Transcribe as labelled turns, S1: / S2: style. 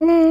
S1: Hmm.